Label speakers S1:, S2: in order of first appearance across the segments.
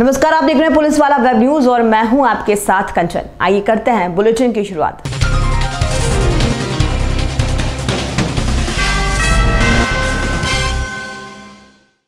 S1: नमस्कार, आप देख रहे हैं पुलिस वाला वेब न्यूज़ और मैं हूँ आपके साथ कंचन। आइए करते हैं बुलेटिन की शुरुआत।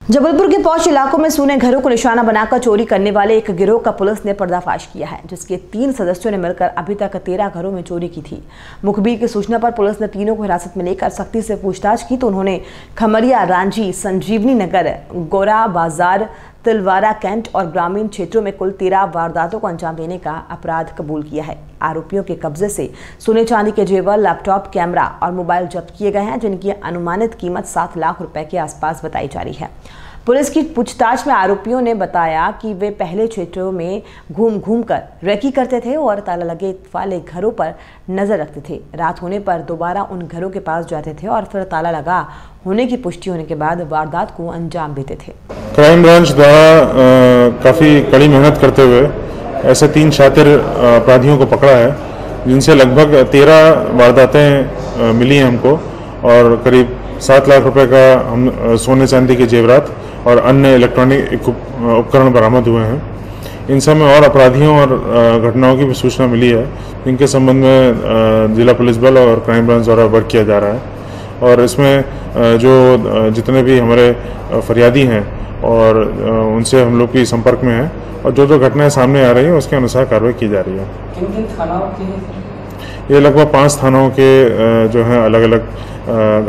S1: जबलपुर के पौष इलाकों में सूने घरों को निशाना बनाकर चोरी करने वाले एक गिरोह का पुलिस ने पर्दाफाश किया है, जिसके तीन सदस्यों ने मिलकर अभी तक तेरह घरों में चोरी की थी। मुखबिर की सूचना पर पुलिस ने तीनों को हिरासत में लेकर सख्ती से पूछताछ की तो उन्होंने खमरिया रांझी संजीवनी नगर, गोरा बाज़ार तिलवारा, कैंट और ग्रामीण क्षेत्रों में कुल तेरह वारदातों को अंजाम देने का अपराध कबूल किया है। आरोपियों के कब्जे से सोने चांदी के जेवर, लैपटॉप, कैमरा और मोबाइल जब्त किए गए हैं, जिनकी अनुमानित कीमत सात लाख रुपए के आसपास बताई जा रही है। पुलिस की पूछताछ में आरोपियों ने बताया कि वे पहले क्षेत्रों में घूम घूम कर रेकी करते थे और ताला लगे वाले घरों पर नज़र रखते थे। रात होने पर दोबारा उन घरों के पास जाते थे और फिर ताला लगा होने की पुष्टि होने के बाद वारदात को अंजाम देते थे।
S2: क्राइम ब्रांच द्वारा काफ़ी कड़ी मेहनत करते हुए ऐसे तीन शातिर अपराधियों को पकड़ा है, जिनसे लगभग तेरह वारदातें मिली हैं हमको और करीब सात लाख रुपए का हम सोने चांदी के जेवरात और अन्य इलेक्ट्रॉनिक उपकरण बरामद हुए हैं। इन सब में और अपराधियों और घटनाओं की भी सूचना मिली है। इनके संबंध में जिला पुलिस बल और क्राइम ब्रांच द्वारा वर्क किया जा रहा है। और इसमें जो जितने भी हमारे फरियादी हैं और उनसे हम लोग की संपर्क में हैं और जो जो घटनाएँ सामने आ रही हैं उसके अनुसार कार्रवाई की जा रही है।
S3: किन किन थानाओं की
S2: ये लगभग पाँच थानों के जो हैं अलग अलग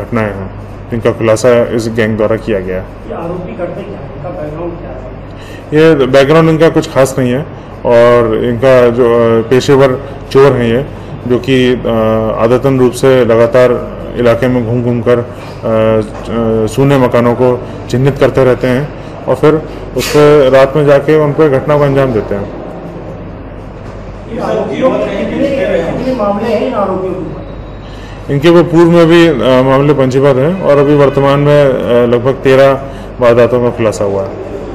S2: घटनाएँ हैं। जिनका खुलासा इस गैंग द्वारा किया गया।
S3: ये आरोपी करते क्या है? बैकग्राउंड
S2: ये बैकग्राउंड इनका कुछ खास नहीं है और इनका जो पेशेवर चोर हैं ये जो कि आदतन रूप से लगातार इलाके में घूम घूम कर सूने मकानों को चिन्हित करते रहते हैं और फिर उस पर रात में जाके उन पर घटना को अंजाम देते हैं। इनके वो पूर्व में भी मामले पंजीबद्ध हैं और अभी वर्तमान में लगभग तेरह वारदातों का खुलासा हुआ है।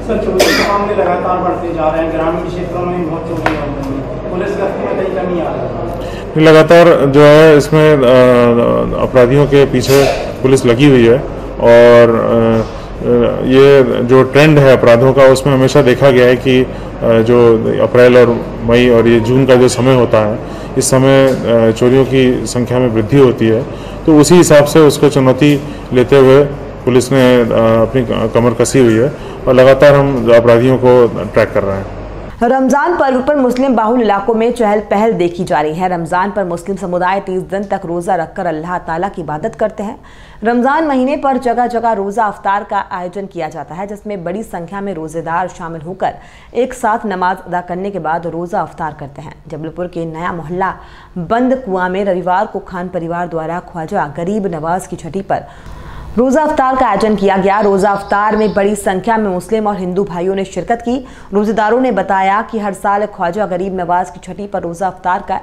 S3: सर चोरी के मामले लगातार बढ़ते जा रहे ग्रामीण क्षेत्रों में भी बहुत चोरियाँ रही पुलिस गश्ती में कई कमी आ रही
S2: लगातार जो है इसमें अपराधियों के पीछे पुलिस लगी हुई है और ये जो ट्रेंड है अपराधों का उसमें हमेशा देखा गया है कि जो अप्रैल और मई और ये जून का जो समय होता है इस समय चोरियों की संख्या में वृद्धि होती है तो उसी हिसाब से उसको चुनौती लेते हुए पुलिस ने अपनी कमर कसी हुई है और लगातार हम अपराधियों को ट्रैक कर रहे हैं।
S1: रमज़ान पर्व पर मुस्लिम बाहुल इलाकों में चहल पहल देखी जा रही है। रमज़ान पर मुस्लिम समुदाय तीस दिन तक रोजा रखकर अल्लाह ताला की इबादत करते हैं। रमज़ान महीने पर जगह जगह रोजा अफ्तार का आयोजन किया जाता है, जिसमें बड़ी संख्या में रोजेदार शामिल होकर एक साथ नमाज़ अदा करने के बाद रोजा अफ्तार करते हैं। जबलपुर के नया मोहल्ला बंद कुआँ में रविवार को खान परिवार द्वारा ख्वाजा गरीब नवाज़ की छठी पर रोज़ा अफ्तार का आयोजन किया गया। रोज़ा अफ्तार में बड़ी संख्या में मुस्लिम और हिंदू भाइयों ने शिरकत की। रोजेदारों ने बताया कि हर साल ख्वाजा गरीब नवाज़ की छठी पर रोज़ा अफ्तार का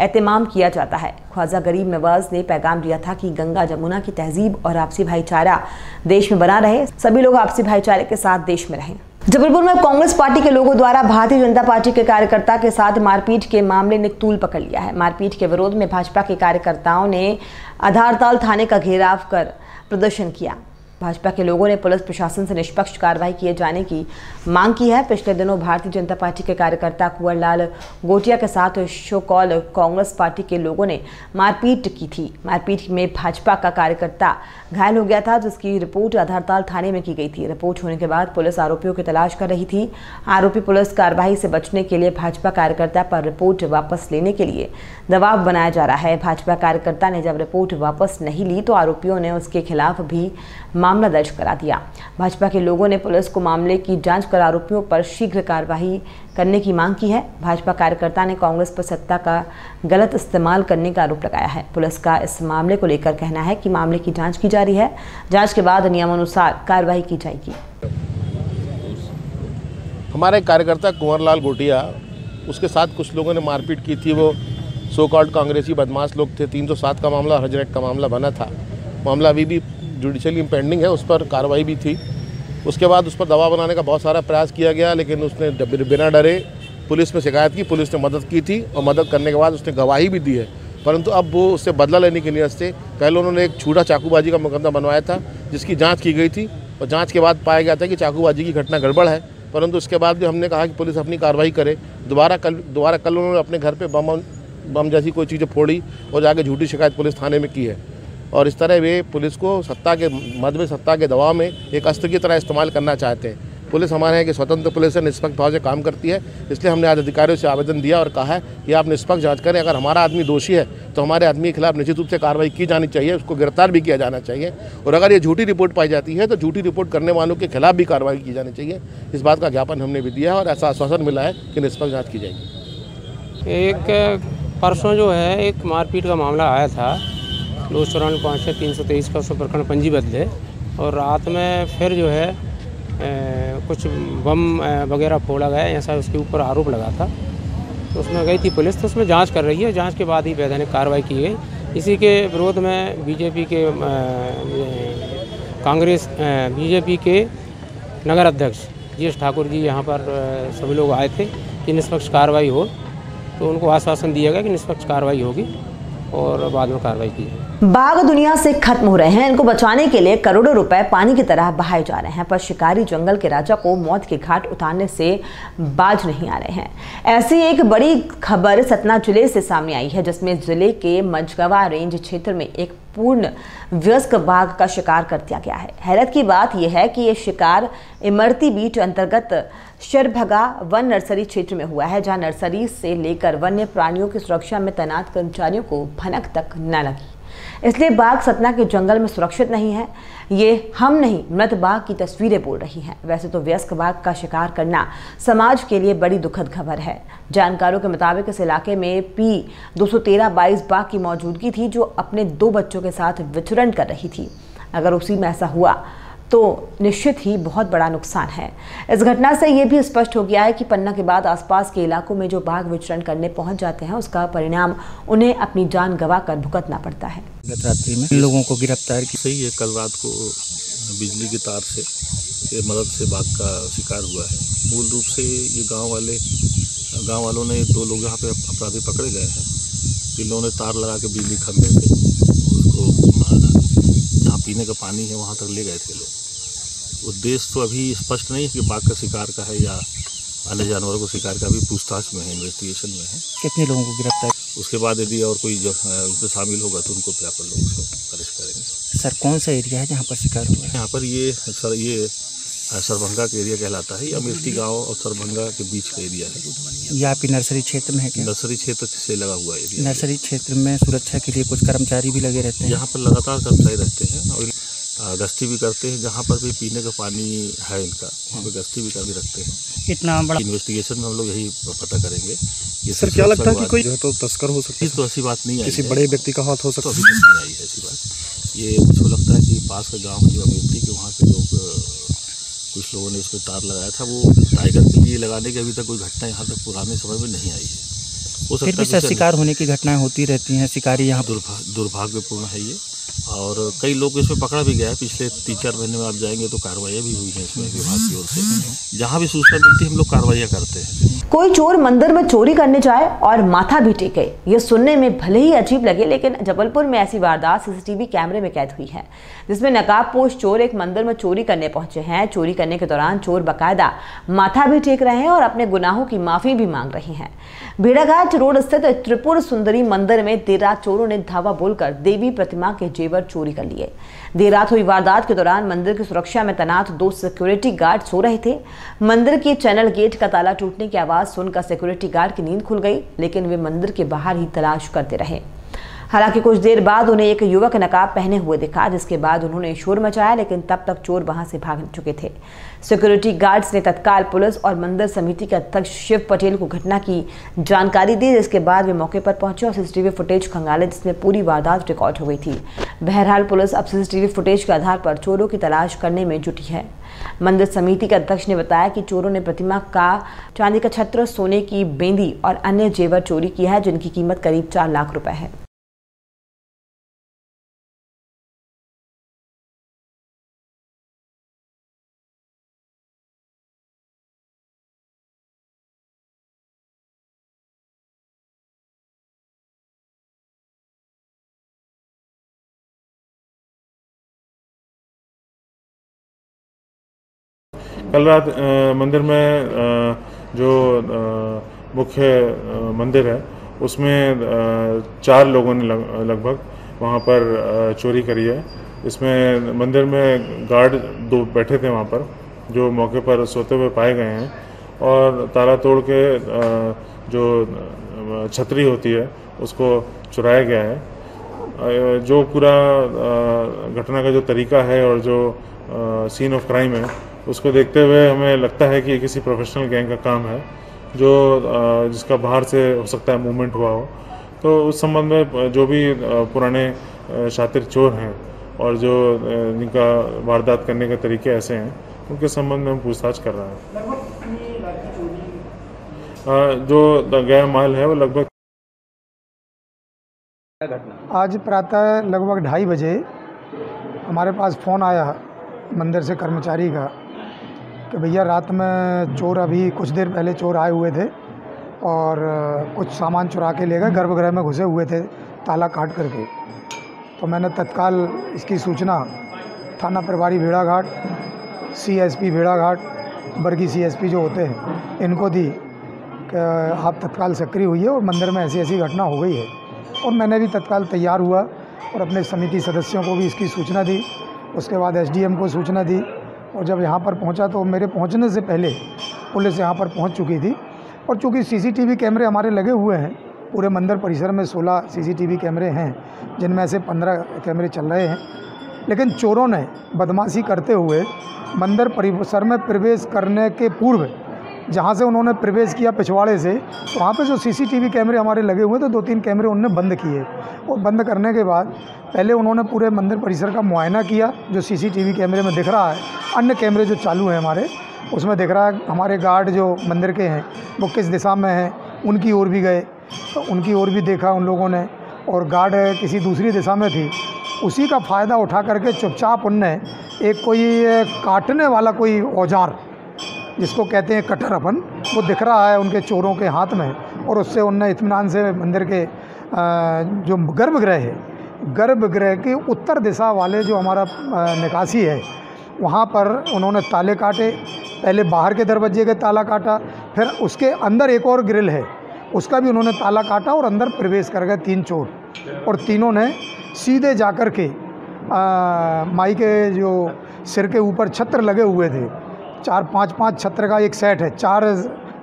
S1: एहतमाम किया जाता है। ख्वाजा गरीब नवाज़ ने पैगाम दिया था कि गंगा जमुना की तहजीब और आपसी भाईचारा देश में बना रहे। सभी लोग आपसी भाईचारे के साथ देश में रहें। जबलपुर में कांग्रेस पार्टी के लोगों द्वारा भारतीय जनता पार्टी के कार्यकर्ता के साथ मारपीट के मामले ने तूल पकड़ लिया है। मारपीट के विरोध में भाजपा के कार्यकर्ताओं ने आधारताल थाने का घेराव कर प्रदर्शन किया। भाजपा के लोगों ने पुलिस प्रशासन से निष्पक्ष कार्रवाई किए जाने की मांग की है। पिछले दिनों भारतीय जनता पार्टी के कार्यकर्ता कुंवर लाल गोटिया के साथ शो कॉल कांग्रेस पार्टी के लोगों ने मारपीट की थी। मारपीट में भाजपा का कार्यकर्ता घायल हो गया था, जिसकी रिपोर्ट आधारताल थाने में की गई थी। रिपोर्ट होने के बाद पुलिस आरोपियों की तलाश कर रही थी। आरोपी पुलिस कार्रवाई से बचने के लिए भाजपा कार्यकर्ता पर रिपोर्ट वापस लेने के लिए दबाव बनाया जा रहा है। भाजपा कार्यकर्ता ने जब रिपोर्ट वापस नहीं ली तो आरोपियों ने उसके खिलाफ भी मामला दर्ज करा दिया। भाजपा के लोगों ने पुलिस को मामले की जाँच कर आरोपियों पर शीघ्र कार्रवाई करने की मांग की है। भाजपा कार्यकर्ता ने कांग्रेस पर सत्ता का गलत इस्तेमाल करने का आरोप लगाया है। पुलिस का इस मामले को लेकर कहना है कि मामले की जाँच की जा रही है। जाँच के बाद नियमानुसार कार्रवाई की जाएगी।
S4: हमारे कार्यकर्ता कुंवर लाल गोटिया, उसके साथ कुछ लोगों ने मारपीट की थी। वो सो कॉल्ड कांग्रेसी बदमाश लोग थे। 307 का मामला हज़रत का मामला बना था। मामला अभी भी जुडिशली पेंडिंग है, उस पर कार्रवाई भी थी। उसके बाद उस पर दवा बनाने का बहुत सारा प्रयास किया गया, लेकिन उसने बिना डरे पुलिस में शिकायत की, पुलिस ने मदद की थी और मदद करने के बाद उसने गवाही भी दी है। परंतु अब वो उससे बदला लेने की नीयत से पहले उन्होंने एक छूटा चाकूबाजी का मुकदमा बनवाया था, जिसकी जाँच की गई थी और जाँच के बाद पाया गया था कि चाकूबाजी की घटना गड़बड़ है। परंतु उसके बाद भी हमने कहा कि पुलिस अपनी कार्रवाई करे। दोबारा कल दोबारा कल उन्होंने अपने घर पर बम बम जैसी कोई चीज़ें फोड़ी और जाके झूठी शिकायत पुलिस थाने में की है। और इस तरह वे पुलिस को सत्ता के मद में, सत्ता के दबाव में एक अस्त्र की तरह इस्तेमाल करना चाहते हैं। पुलिस हमारे यहाँ की स्वतंत्र पुलिस है, निष्पक्ष भाव से काम करती है, इसलिए हमने आज अधिकारियों से आवेदन दिया और कहा है कि आप निष्पक्ष जाँच करें। अगर हमारा आदमी दोषी है तो हमारे आदमी के खिलाफ निश्चित रूप से कार्रवाई की जानी चाहिए, उसको गिरफ़्तार भी किया जाना चाहिए। और अगर ये झूठी रिपोर्ट पाई जाती है तो झूठी रिपोर्ट करने वालों के खिलाफ भी कार्रवाई की जानी चाहिए। इस बात का ज्ञापन हमने भी दिया है और ऐसा आश्वासन मिला है कि निष्पक्ष जाँच की जाएगी।
S5: एक, परसों जो है, एक मारपीट का मामला आया था। लोग चौरानवे पाँच छः तीन सौ तेईस का उसमें प्रकरण पंजीबद्ध है और रात में फिर जो है ए, कुछ बम वगैरह फोड़ा गया ऐसा उसके ऊपर आरोप लगा था। तो उसमें गई थी पुलिस तो उसमें जाँच कर रही है जाँच के बाद ही वैधानिक कार्रवाई की गई। इसी के विरोध में बीजेपी के कांग्रेस बीजेपी के नगर अध्यक्ष जी ठाकुर जी यहाँ पर सभी लोग आए थे कि निष्पक्ष कार्रवाई हो। तो उनको आश्वासन दिया गया कि निष्पक्ष कार्रवाई होगी। और बाद में कार्रवाई की
S1: बाघ दुनिया से खत्म हो रहे हैं। इनको बचाने के लिए करोड़ों रुपए पानी की तरह बहाए जा रहे हैं, पर शिकारी जंगल के राजा को मौत के घाट उतारने से बाज नहीं आ रहे हैं। ऐसी एक बड़ी खबर सतना ज़िले से सामने आई है, जिसमें ज़िले के मझगवा रेंज क्षेत्र में एक पूर्ण व्यस्क बाघ का शिकार कर दिया गया है। हैरत की बात यह है कि यह शिकार इमरती बीट अंतर्गत शरभगा वन नर्सरी क्षेत्र में हुआ है, जहाँ नर्सरी से लेकर वन्य प्राणियों की सुरक्षा में तैनात कर्मचारियों को भनक तक न लगी। इसलिए बाघ सतना के जंगल में सुरक्षित नहीं है। ये हम नहीं, मृत बाघ की तस्वीरें बोल रही हैं। वैसे तो व्यस्क बाघ का शिकार करना समाज के लिए बड़ी दुखद खबर है। जानकारों के मुताबिक इस इलाके में पी दो सौ बाघ की मौजूदगी थी, जो अपने दो बच्चों के साथ विचरण कर रही थी। अगर उसी में ऐसा हुआ तो निश्चित ही बहुत बड़ा नुकसान है। इस घटना से ये भी स्पष्ट हो गया है कि पन्ना के बाद आसपास के इलाकों में जो बाघ विचरण करने पहुँच जाते हैं, उसका परिणाम उन्हें अपनी जान गवा कर भुगतना पड़ता है।
S6: गत रात्रि में इन लोगों को गिरफ़्तार की
S7: सही है कल रात को बिजली के तार से के मदद से बाघ का शिकार हुआ है। मूल रूप से ये गाँव वाले, गाँव वालों ने दो लोग यहाँ पे अपराधी पकड़े गए हैं। जिन ने तार लगा के बिजली खंभे से उसको जहाँ पीने का पानी है, वहाँ तक ले गए थे। उद्देश्य तो अभी स्पष्ट नहीं है कि बाघ का शिकार का है या अन्य जानवरों को शिकार का भी पूछताछ में है इन्वेस्टिगेशन में है।
S6: कितने लोगों को गिरफ़्तार
S7: उसके बाद यदि और कोई जब उसमें शामिल होगा तो उनको अपन लोग उसको अरेस्ट करेंगे।
S6: सर कौन सा एरिया है जहाँ पर शिकार हुआ है?
S7: यहाँ पर ये सर ये सरभंगा का एरिया कहलाता है। ये अमेठी गाँव और सरभंगा के बीच का एरिया है।
S6: ये आपकी नर्सरी क्षेत्र में है क्या?
S7: नर्सरी क्षेत्र से लगा हुआ एरिया है।
S6: नर्सरी क्षेत्र में सुरक्षा के लिए कुछ कर्मचारी भी लगे रहते हैं?
S7: यहाँ पर लगातार कर्मचारी रहते हैं और गश्ती भी करते हैं जहाँ पर भी पीने का पानी है इनका वहाँ पर गश्ती भी कर भी रखते हैं।
S6: इतना बड़ा
S7: इन्वेस्टिगेशन में हम लोग यही पता करेंगे कि
S8: सर क्या लगता है कि कोई तो तस्कर हो सकता
S7: इस तो ऐसी बात नहीं
S8: है किसी बड़े व्यक्ति का हाथ हो
S7: तो
S8: सकता
S7: अभी नहीं आई है ऐसी बात। ये मुझको लगता है कि पास का गाँव जो अमेठी के वहाँ के लोग कुछ लोगों ने इसमें तार लगाया था वो टाइगर के लिए लगाने की अभी तक कोई घटना यहाँ तक पुराने समय में नहीं आई है। हो
S6: फिर भी सर शिकार होने की घटनाएँ होती रहती हैं शिकारी यहाँ
S7: दुर्भा दुर्भाग्यपूर्ण है ये। और कई लोग इसमें पकड़ा भी गया है। पिछले तीन चार महीने में आप जाएँगे तो कार्रवाइयाँ भी हुई हैं इसमें विभाग की ओर से। जहाँ भी सूचना मिलती है, हम लोग कार्रवाइयाँ करते हैं।
S1: कोई चोर मंदिर में चोरी करने जाए और माथा भी टेके, ये सुनने में भले ही अजीब लगे, लेकिन जबलपुर में ऐसी वारदात सीसीटीवी कैमरे में कैद हुई है, जिसमें नकाब पोश चोर एक मंदिर में चोरी करने पहुँचे हैं। चोरी करने के दौरान चोर बकायदा माथा भी टेक रहे हैं और अपने गुनाहों की माफ़ी भी मांग रहे हैं। भेड़ाघाट रोड स्थित त्रिपुर सुंदरी मंदिर में देर रात चोरों ने धावा बोलकर देवी प्रतिमा के जेवर चोरी कर लिए। देर रात हुई वारदात के दौरान मंदिर की सुरक्षा में तैनात दो सिक्योरिटी गार्ड सो रहे थे। मंदिर के चैनल गेट का ताला टूटने की आवाज़ सुनकर सिक्योरिटी गार्ड की नींद खुल गई, लेकिन वे मंदिर के बाहर ही तलाश करते रहे। हालाँकि कुछ देर बाद उन्हें एक युवक नकाब पहने हुए दिखा, जिसके बाद उन्होंने शोर मचाया, लेकिन तब तक चोर वहाँ से भाग चुके थे। सिक्योरिटी गार्ड्स ने तत्काल पुलिस और मंदिर समिति के अध्यक्ष शिव पटेल को घटना की जानकारी दी, जिसके बाद वे मौके पर पहुँचे और सीसीटीवी फुटेज खंगाले, जिसमें पूरी वारदात रिकॉर्ड हो गई थी। बहरहाल, पुलिस अब सीसीटीवी फुटेज के आधार पर चोरों की तलाश करने में जुटी है। मंदिर समिति के अध्यक्ष ने बताया कि चोरों ने प्रतिमा का, चांदी का छत्र, सोने की बेंदी और अन्य जेवर चोरी किया है, जिनकी कीमत करीब चार लाख रुपए है।
S2: कल रात मंदिर में जो मुख्य मंदिर है, उसमें चार लोगों ने लगभग वहाँ पर चोरी करी है। इसमें मंदिर में गार्ड दो बैठे थे वहाँ पर, जो मौके पर सोते हुए पाए गए हैं और ताला तोड़ के जो छतरी होती है, उसको चुराया गया है। जो पूरा घटना का जो तरीका है और जो सीन ऑफ़ क्राइम है उसको देखते हुए हमें लगता है कि ये किसी प्रोफेशनल गैंग का काम है जो जिसका बाहर से हो सकता है मूवमेंट हुआ हो। तो उस संबंध में जो भी पुराने शातिर चोर हैं और जो जिनका वारदात करने के तरीके ऐसे हैं उनके संबंध में हम पूछताछ कर रहे हैं। जो गया माल है वो लगभग
S9: आज प्रातः लगभग ढाई बजे हमारे पास फ़ोन आया मंदिर से कर्मचारी का। कि भैया रात में चोर अभी कुछ देर पहले चोर आए हुए थे और कुछ सामान चुरा के ले गए, गर्भगृह में घुसे हुए थे, ताला काट करके। तो मैंने तत्काल इसकी सूचना, थाना प्रभारी भेड़ाघाट सीएसपी भेड़ाघाट, बर्गी सी एस पी जो होते हैं, इनको दी कि आप तत्काल सक्रिय हुई है और मंदिर में ऐसी ऐसी घटना हो गई है। और मैंने भी तत्काल तैयार हुआ और अपने समिति सदस्यों को भी इसकी सूचना दी। उसके बाद एसडीएम को सूचना दी और जब यहाँ पर पहुँचा तो मेरे पहुँचने से पहले पुलिस यहाँ पर पहुँच चुकी थी। और चूँकि सीसीटीवी कैमरे हमारे लगे हुए हैं, पूरे मंदिर परिसर में 16 सीसीटीवी कैमरे हैं, जिनमें से 15 कैमरे चल रहे हैं। लेकिन चोरों ने बदमाशी करते हुए मंदिर परिसर में प्रवेश करने के पूर्व, जहाँ से उन्होंने प्रवेश किया पिछवाड़े से तो वहाँ पे जो सीसीटीवी कैमरे हमारे लगे हुए थे दो तीन कैमरे उनने बंद किए। और बंद करने के बाद पहले उन्होंने पूरे मंदिर परिसर का मुआयना किया, जो सीसीटीवी कैमरे में दिख रहा है। अन्य कैमरे जो चालू हैं हमारे, उसमें दिख रहा है, हमारे गार्ड जो मंदिर के हैं, वो किस दिशा में हैं, उनकी ओर भी गए। तो उनकी ओर भी देखा उन लोगों ने, और गार्ड किसी दूसरी दिशा में थी। उसी का फ़ायदा उठा करके चुपचाप उनने एक कोई काटने वाला कोई औज़ार, जिसको कहते हैं कटर अपन, वो दिख रहा है उनके चोरों के हाथ में, और उससे उनने इत्मीनान से मंदिर के जो गर्भगृह है गर्भगृह के उत्तर दिशा वाले जो हमारा निकासी है, वहाँ पर उन्होंने ताले काटे। पहले बाहर के दरवाजे के ताला काटा, फिर उसके अंदर एक और ग्रिल है, उसका भी उन्होंने ताला काटा और अंदर प्रवेश कर गए तीन चोर और तीनों ने सीधे जा कर के माई के जो सिर के ऊपर छत्र लगे हुए थे, चार, पाँच पाँच छत्र का एक सेट है, चार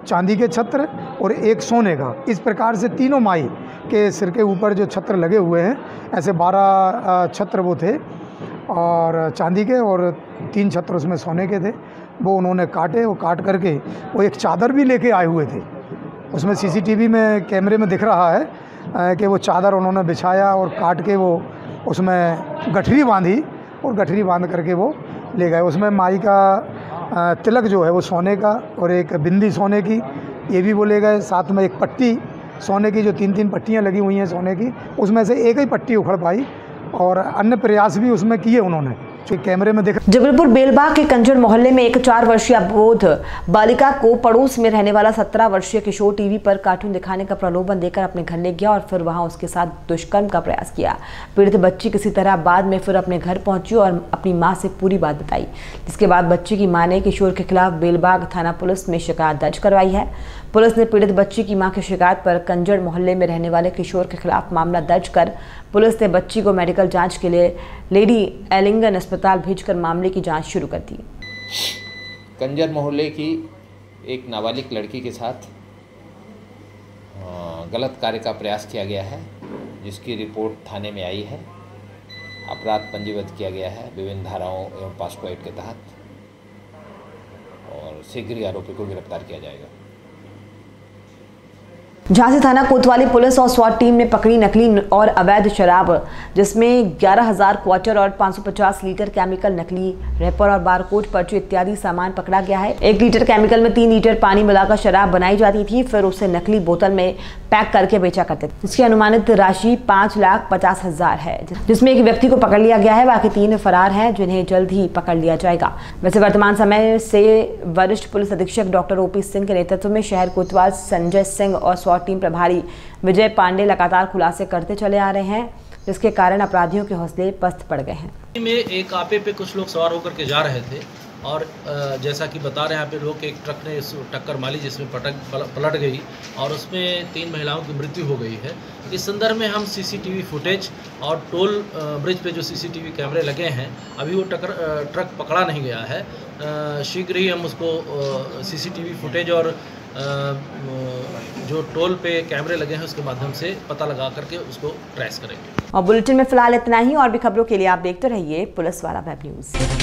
S9: चांदी के छत्र और एक सोने का। इस प्रकार से तीनों माई के सिर के ऊपर जो छत्र लगे हुए हैं, ऐसे बारह छत्र वो थे और चांदी के और तीन छत्र उसमें सोने के थे। वो उन्होंने काटे, वो काट करके वो एक चादर भी लेके आए हुए थे। उसमें सीसीटीवी में, कैमरे में दिख रहा है कि वो चादर उन्होंने बिछाया और काट के वो उसमें गठरी बांधी और गठरी बाँध करके वो ले गए। उसमें माई का तिलक जो है वो सोने का और एक बिंदी सोने की, ये भी वो ले गए। साथ में एक पट्टी सोने की जो तीन तीन पट्टियाँ लगी हुई हैं सोने की, उसमें से एक ही पट्टी उखड़ पाई और अन्य प्रयास भी उसमें किए उन्होंने। कैमरे में दिख
S1: जबलपुर बेलबाग के कंजर मोहल्ले में एक चार वर्षीय अबोध बालिका को पड़ोस में रहने वाला सत्रह वर्षीय किशोर टीवी पर कार्टून दिखाने का प्रलोभन देकर अपने घर ले गया और फिर वहाँ उसके साथ दुष्कर्म का प्रयास किया। पीड़ित बच्ची किसी तरह बाद में फिर अपने घर पहुँची और अपनी माँ से पूरी बात बताई, जिसके बाद बच्ची की माँ ने किशोर के खिलाफ बेलबाग थाना पुलिस में शिकायत दर्ज करवाई है। पुलिस ने पीड़ित बच्ची की माँ की शिकायत पर कंजर मोहल्ले में रहने वाले किशोर के खिलाफ मामला दर्ज कर पुलिस ने बच्ची को मेडिकल जाँच के लिए लेडी एलिंगन अस्पताल भेजकर मामले की जाँच शुरू कर दी।
S10: कंजर मोहल्ले की एक नाबालिग लड़की के साथ गलत कार्य का प्रयास किया गया है, जिसकी रिपोर्ट थाने में आई है। अपराध पंजीबद्ध किया गया है विभिन्न धाराओं एवं पास्को एक्ट के तहत, और शीघ्र ही आरोपी को गिरफ़्तार किया जाएगा।
S1: झांसी थाना कोतवाली पुलिस और स्वाट टीम ने पकड़ी नकली और अवैध शराब जिसमें 11,000 क्वार्टर और 550 लीटर केमिकल नकली रैपर और बारकोड पर्ची इत्यादि सामान पकड़ा गया है। एक लीटर केमिकल में तीन लीटर पानी मिलाकर शराब बनाई जाती थी फिर उसे नकली बोतल में पैक करके बेचा करते थे। इसकी अनुमानित राशि पाँच लाख पचास हज़ार है जिसमें एक व्यक्ति को पकड़ लिया गया है बाकी तीन फरार हैं जिन्हें जल्द ही पकड़ लिया जाएगा। वैसे वर्तमान समय से वरिष्ठ पुलिस अधीक्षक डॉक्टर ओपी सिंह के नेतृत्व में शहर कोतवाल संजय सिंह और स्वाट टीम प्रभारी विजय पांडे लगातार खुलासे करते चले आ रहे हैं, जिसके कारण अपराधियों के हौसले पस्त पड़ गए हैं।
S11: में एक आपे पे कुछ लोग सवार होकर के जा रहे थे और जैसा कि बता रहे हैं यहाँ पे लोग एक ट्रक ने टक्कर मारी जिसमें पटक पलट गई और उसमें तीन महिलाओं की मृत्यु हो गई है। इस संदर्भ में हम सीसीटीवी फुटेज और टोल ब्रिज पे जो सीसीटीवी कैमरे लगे हैं, अभी वो टक्कर ट्रक पकड़ा नहीं गया है। शीघ्र ही हम उसको सीसीटीवी फुटेज और जो टोल पे कैमरे लगे हैं उसके माध्यम से पता लगा करके उसको ट्रेस करेंगे।
S1: और बुलेटिन में फ़िलहाल इतना ही, और भी खबरों के लिए आप देखते रहिए पुलिस वाला वेब न्यूज़।